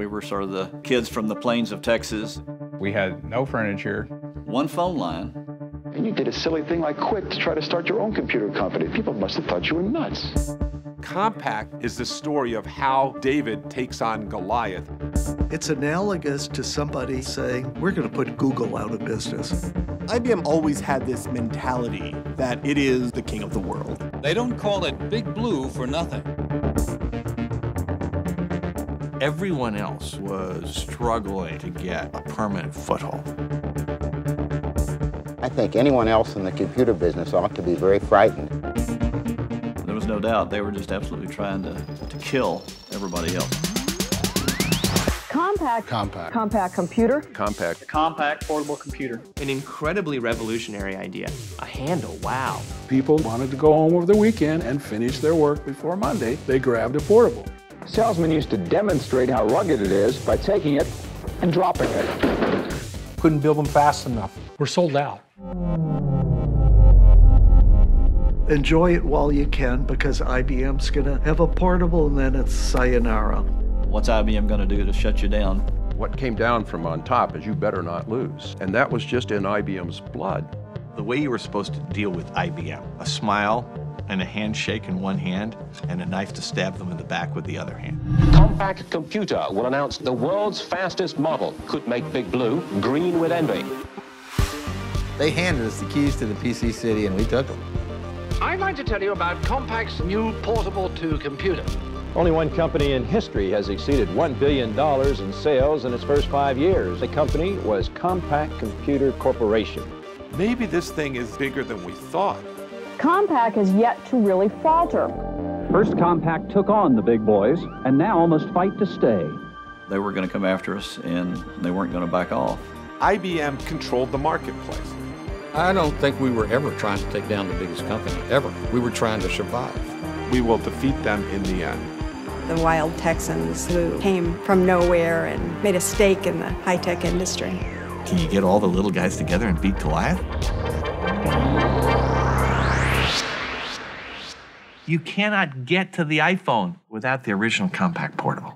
We were sort of the kids from the plains of Texas. We had no furniture. One phone line. And you did a silly thing like quit to try to start your own computer company. People must have thought you were nuts. Compaq is the story of how David takes on Goliath. It's analogous to somebody saying, we're going to put Google out of business. IBM always had this mentality that it is the king of the world. They don't call it Big Blue for nothing. Everyone else was struggling to get a permanent foothold. I think anyone else in the computer business ought to be very frightened. There was no doubt they were just absolutely trying to, to kill everybody else. Compaq. Compaq. Compaq computer. Compaq. Compaq portable computer. An incredibly revolutionary idea. A handle, wow. People wanted to go home over the weekend and finish their work before Monday. They grabbed a portable. Salesmen used to demonstrate how rugged it is by taking it and dropping it. Couldn't build them fast enough. We're sold out. Enjoy it while you can because IBM's going to have a portable and then it's sayonara. What's IBM going to do to shut you down? What came down from on top is you better not lose. And that was just in IBM's blood. The way you were supposed to deal with IBM a smile and a handshake in one hand, and a knife to stab them in the back with the other hand. Compaq Computer will announce the world's fastest model. Could make Big Blue green with envy. They handed us the keys to the PC City, and we took them. I'd like to tell you about Compaq's new portable 2 computer. Only one company in history has exceeded $1 billion in sales in its first five years. The company was Compaq Computer Corporation. Maybe this thing is bigger than we thought. Compaq has yet to really falter. First, Compaq took on the big boys, and now must fight to stay. They were going to come after us, and they weren't going to back off. IBM controlled the marketplace. I don't think we were ever trying to take down the biggest company, ever. We were trying to survive. We will defeat them in the end. The wild Texans who came from nowhere and made a stake in the high-tech industry. Can you get all the little guys together and beat Goliath? You cannot get to the iPhone without the original Compaq portable.